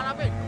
van a ver.